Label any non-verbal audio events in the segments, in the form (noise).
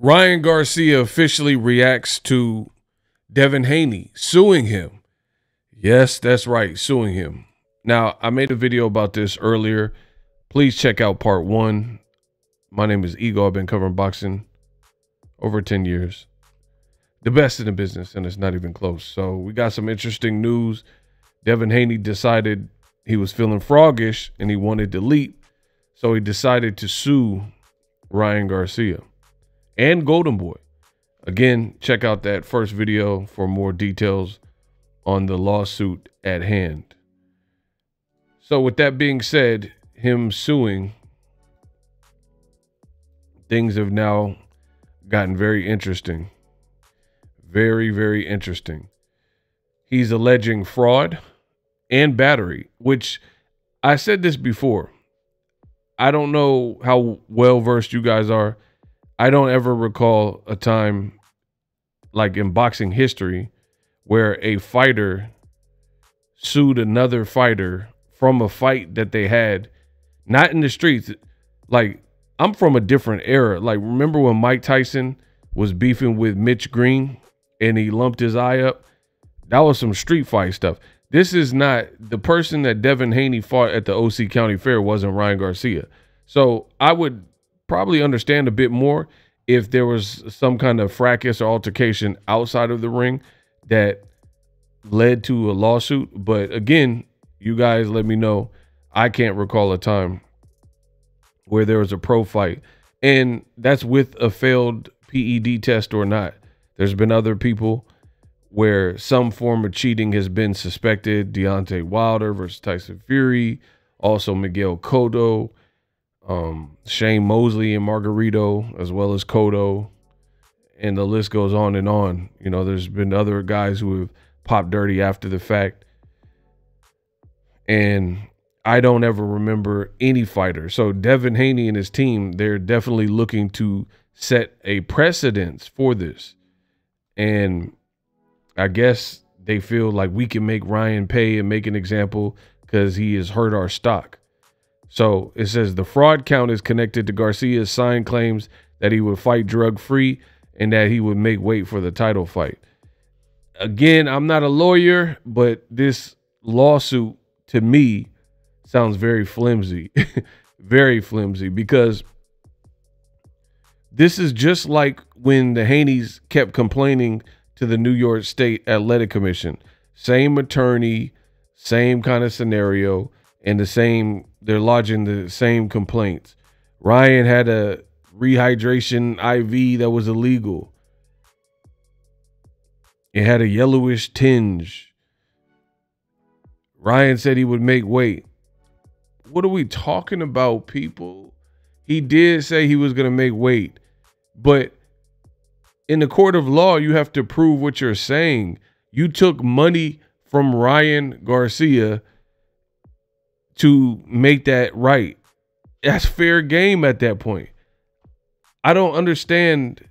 Ryan Garcia officially reacts to Devin Haney suing him. Yes, that's right, suing him. Now, I made a video about this earlier. Please check out part one. My name is Ego. I've been covering boxing over 10 years. The best in the business, and it's not even close. So, we got some interesting news. Devin Haney decided he was feeling froggish and he wanted to leap. So, he decided to sue Ryan Garcia and Golden Boy. Again, check out that first video for more details on the lawsuit at hand. So, with that being said, him suing, things have now gotten very interesting. Very, very interesting. He's alleging fraud and battery, which I said this before. I don't know how well versed you guys are I don't ever recall a time like in boxing history where a fighter sued another fighter from a fight that they had not in the streets. Like I'm from a different era. Like remember when Mike Tyson was beefing with Mitch Green and he lumped his eye up? That was some street fight stuff. This is not the person that Devin Haney fought at the OC County Fair wasn't Ryan Garcia. So I would probably understand a bit more if there was some kind of fracas or altercation outside of the ring that led to a lawsuit. But again, you guys let me know. I can't recall a time where there was a pro fight. And that's with a failed PED test or not. There's been other people where some form of cheating has been suspected. Deontay Wilder versus Tyson Fury, also Miguel Cotto, um, Shane Mosley and Margarito, as well as Cotto, and the list goes on and on. You know, there's been other guys who have popped dirty after the fact. And I don't ever remember any fighter. So Devin Haney and his team, they're definitely looking to set a precedence for this. And I guess they feel like we can make Ryan pay and make an example because he has hurt our stock. So it says the fraud count is connected to Garcia's signed claims that he would fight drug free and that he would make weight for the title fight. Again, I'm not a lawyer, but this lawsuit to me sounds very flimsy. (laughs) very flimsy because this is just like when the Haneys kept complaining to the New York State Athletic Commission. Same attorney, same kind of scenario, and the same they're lodging the same complaints. Ryan had a rehydration IV that was illegal. It had a yellowish tinge. Ryan said he would make weight. What are we talking about, people? He did say he was going to make weight, but in the court of law, you have to prove what you're saying. You took money from Ryan Garcia to make that right. That's fair game at that point. I don't understand.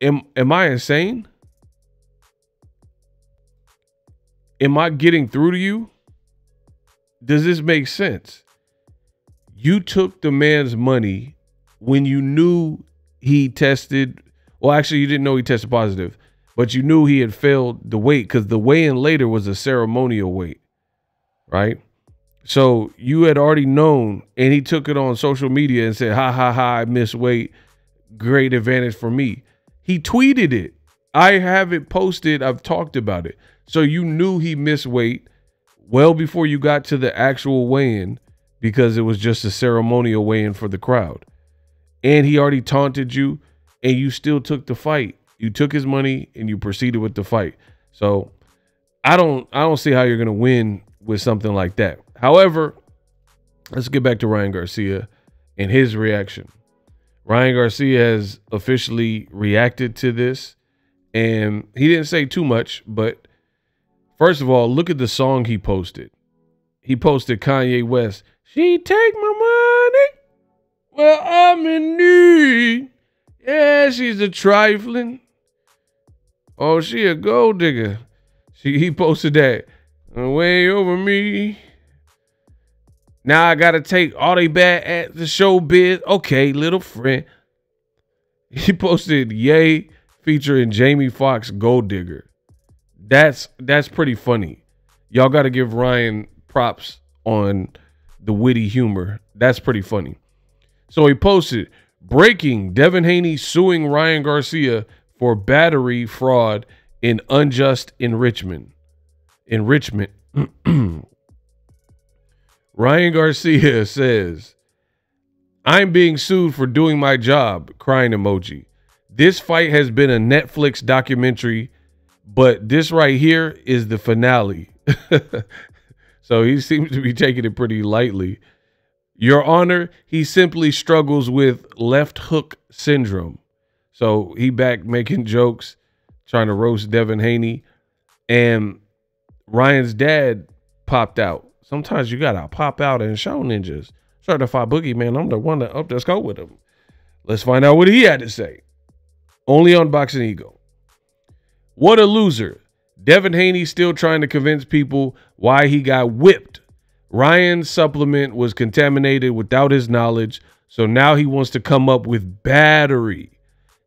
Am am I insane? Am I getting through to you? Does this make sense? You took the man's money when you knew he tested. Well, actually, you didn't know he tested positive, but you knew he had failed the weight because the weigh in later was a ceremonial weight, right? So you had already known, and he took it on social media and said, "Ha ha ha! I missed weight. Great advantage for me." He tweeted it. I have it posted. I've talked about it. So you knew he missed weight well before you got to the actual weigh-in because it was just a ceremonial weigh-in for the crowd. And he already taunted you, and you still took the fight. You took his money and you proceeded with the fight. So I don't I don't see how you're gonna win with something like that. However, let's get back to Ryan Garcia and his reaction. Ryan Garcia has officially reacted to this, and he didn't say too much, but first of all, look at the song he posted. He posted Kanye West, She Take My Money. Well, I'm in need. Yeah, she's a trifling. Oh, she a gold digger. She he posted that way over me. Now I gotta take all they bad at the show biz. Okay, little friend. (laughs) He posted Ye featuring Jamie Foxx Gold Digger. That's that's pretty funny. Y'all got to give Ryan props on the witty humor. That's pretty funny. So he posted breaking Devin Haney suing Ryan Garcia for battery fraud in unjust enrichment. Enrichment. (clears throat) Ryan Garcia says, I'm being sued for doing my job, crying emoji. This fight has been a Netflix documentary, but this right here is the finale. (laughs) so he seems to be taking it pretty lightly. Your Honor, he simply struggles with left hook syndrome. So he back making (laughs) jokes, trying to roast Devin Haney. And Ryan's dad popped out. Sometimes you gotta pop out and show ninjas. Certified boogeyman, I'm the one that up the scope with him. Let's find out what he had to say. Only on Boxing Ego. What a loser. Devin Haney still trying to convince people why he got whipped. Ryan's supplement was contaminated without his knowledge, so now he wants to come up with battery.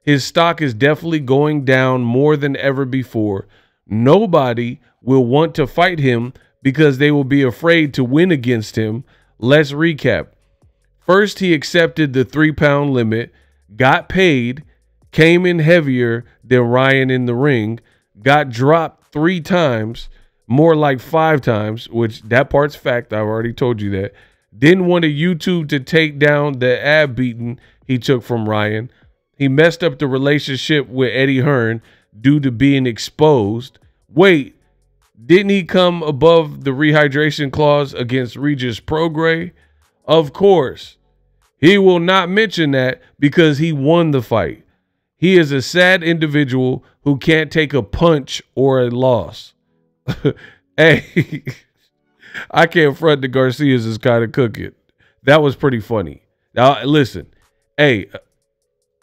His stock is definitely going down more than ever before. Nobody will want to fight him because they will be afraid to win against him. Let's recap. First, he accepted the three pound limit, got paid, came in heavier than Ryan in the ring, got dropped three times, more like five times, which that part's fact. I've already told you that. Didn't want a YouTube to take down the ab beating he took from Ryan. He messed up the relationship with Eddie Hearn due to being exposed. Wait, didn't he come above the rehydration clause against Regis Prograis? Of course. He will not mention that because he won the fight. He is a sad individual who can't take a punch or a loss. (laughs) hey, (laughs) I can't front the Garcias is kind of cooking. That was pretty funny. Now listen, hey,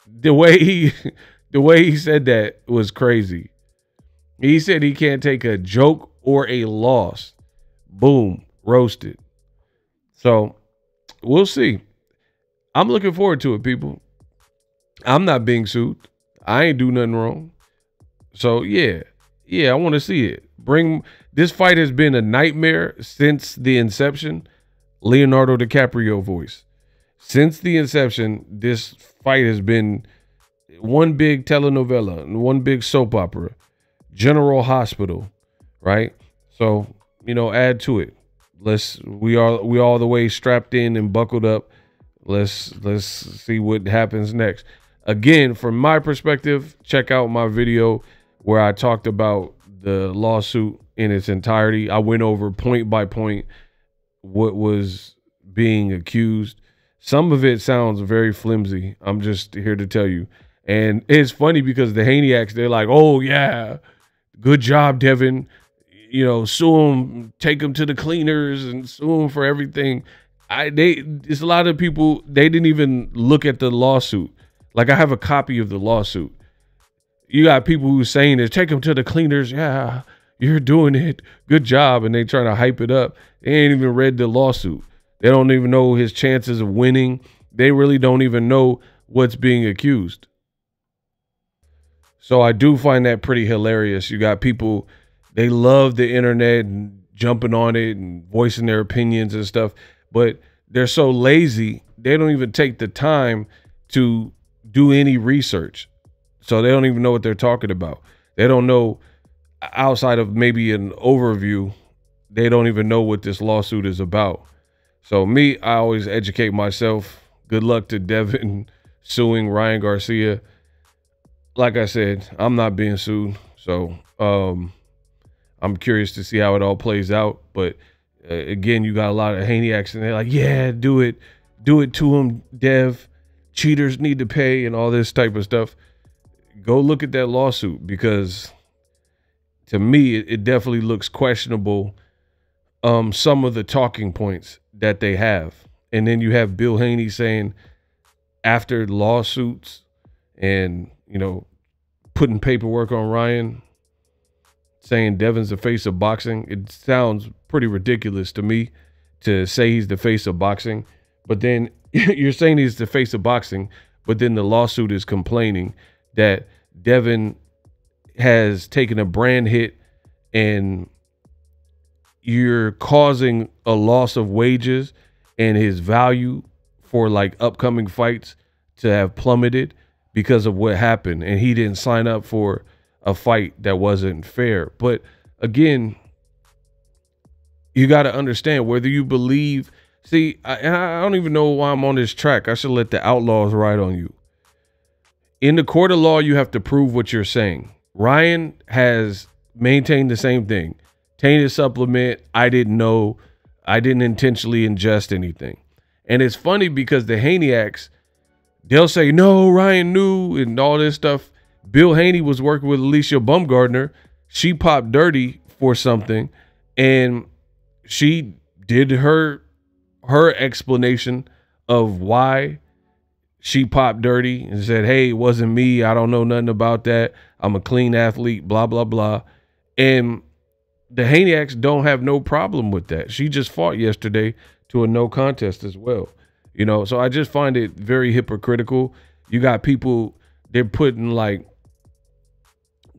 the way he (laughs) the way he said that was crazy. He said he can't take a joke or a loss. Boom, roasted. So we'll see. I'm looking forward to it, people. I'm not being sued. I ain't do nothing wrong. So yeah, yeah, I want to see it. Bring this fight has been a nightmare since the inception. Leonardo DiCaprio voice. Since the inception, this fight has been one big telenovela and one big soap opera. General Hospital, right? So, you know, add to it. Let's we are we all the way strapped in and buckled up. Let's let's see what happens next. Again, from my perspective, check out my video where I talked about the lawsuit in its entirety. I went over point by point what was being accused. Some of it sounds very flimsy. I'm just here to tell you. And it's funny because the Haniacs, they're like, oh, yeah, good job, Devin. You know, sue him, take him to the cleaners and sue him for everything. I they it's a lot of people they didn't even look at the lawsuit. Like I have a copy of the lawsuit. You got people who saying is take him to the cleaners. Yeah, you're doing it. Good job. And they trying to hype it up. They ain't even read the lawsuit. They don't even know his chances of winning. They really don't even know what's being accused. So I do find that pretty hilarious. You got people, they love the internet and jumping on it and voicing their opinions and stuff, but they're so lazy, they don't even take the time to do any research. So they don't even know what they're talking about. They don't know outside of maybe an overview, they don't even know what this lawsuit is about. So me, I always educate myself. Good luck to Devin (laughs) suing Ryan Garcia like I said, I'm not being sued, so um, I'm curious to see how it all plays out. But uh, again, you got a lot of Haniacs, and they're like, "Yeah, do it, do it to him, Dev. Cheaters need to pay, and all this type of stuff." Go look at that lawsuit because, to me, it, it definitely looks questionable. Um, some of the talking points that they have, and then you have Bill Haney saying after lawsuits and you know, putting paperwork on Ryan, saying Devin's the face of boxing. It sounds pretty ridiculous to me to say he's the face of boxing. But then (laughs) you're saying he's the face of boxing, but then the lawsuit is complaining that Devin has taken a brand hit and you're causing a loss of wages and his value for like upcoming fights to have plummeted because of what happened and he didn't sign up for a fight that wasn't fair. But again you got to understand whether you believe see I, I don't even know why i'm on this track. I should let the outlaws ride on you. In the court of law you have to prove what you're saying. Ryan has maintained the same thing. Tainted supplement i didn't know. I didn't intentionally ingest anything. And it's funny because the Haneyacks, they'll say, no, Ryan knew and all this stuff. Bill Haney was working with Alycia Baumgardner. She popped dirty for something and she did her her explanation of why she popped dirty and said, Hey, it wasn't me. I don't know nothing about that. I'm a clean athlete, blah, blah, blah. And the Haneyacks don't have no problem with that. She just fought yesterday to a no contest as well. You know, so I just find it very hypocritical. You got people they're putting like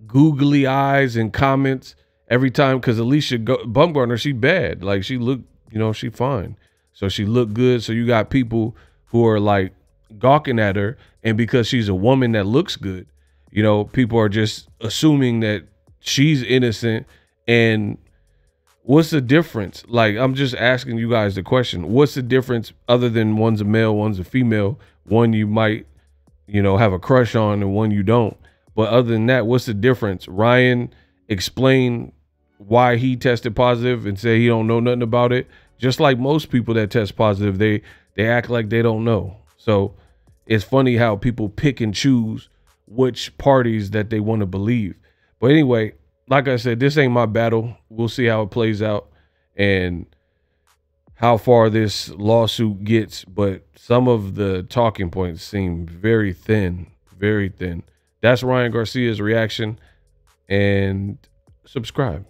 googly eyes and comments every time because Alycia Go- Baumgardner, she bad. Like she look, you know, she fine. So she looked good. So you got people who are like gawking at her, and because she's a woman that looks good, you know, people are just assuming that she's innocent and what's the difference? Like, I'm just asking you guys the question. What's the difference other than one's a male, one's a female? One you might, you know, have a crush on and one you don't. But other than that, what's the difference? Ryan explain why he tested positive and say he don't know nothing about it. Just like most people that test positive, they they act like they don't know. So it's funny how people pick and choose which parties that they want to believe. But anyway, like I said, this ain't my battle. We'll see how it plays out and how far this lawsuit gets. But some of the talking points seem very thin, very thin. That's Ryan Garcia's reaction. And subscribe.